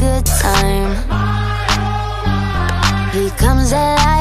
good time. He comes alive.